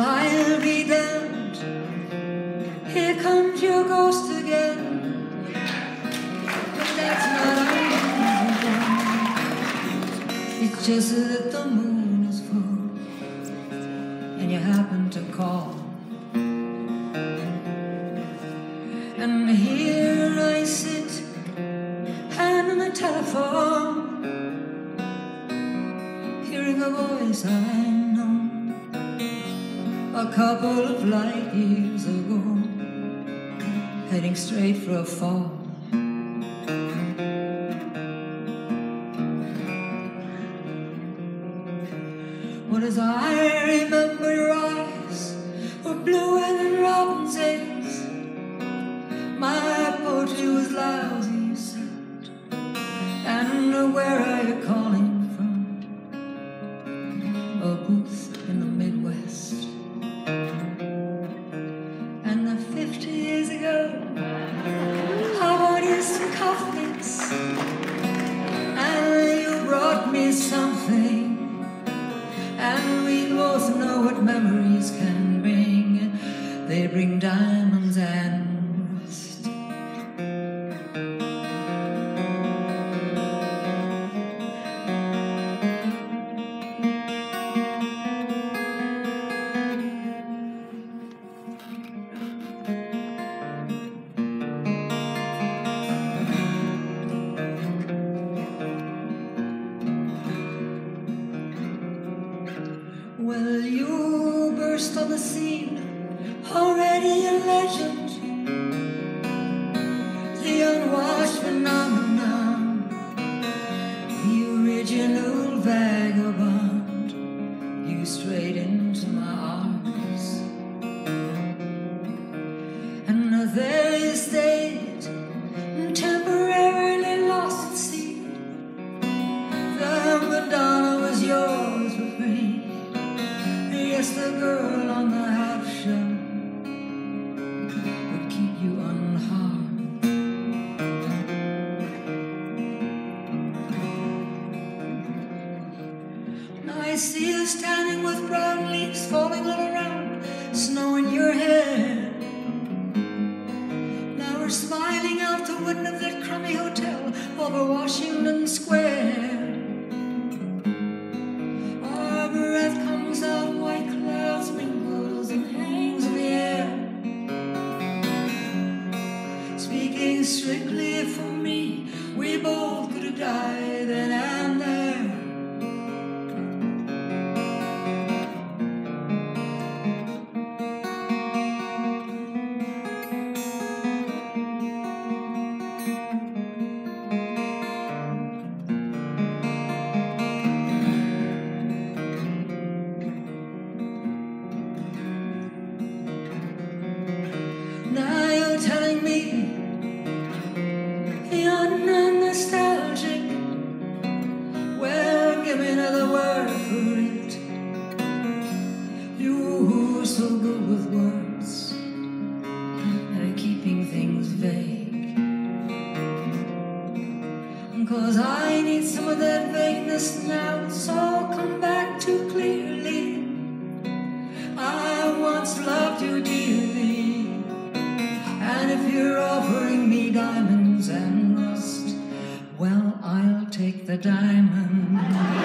I'll be damned. Here comes your ghost again. But that's not. It's just that the moon is full, and you happen to call. And here I sit, hand on the telephone, hearing a voice I know a couple of light years ago, heading straight for a fall. What is I And where are you calling from? A booth in the Midwest. And the 50 years ago, I bought you some coffees. And you brought me something. And we both know what memories can bring. They bring diamonds and Well, you burst on the scene, already a legend. See you standing with brown leaves falling all around, snow in your hair. Now we're smiling out the window of that crummy hotel over Washington Square. Our breath comes out, white clouds mingles and hangs in the air. Speaking strictly for me, we both could have died then and there. Need that vagueness now, It's all come back too clearly. I once loved you dearly. And if you're offering me diamonds and rust, well, I'll take the diamonds.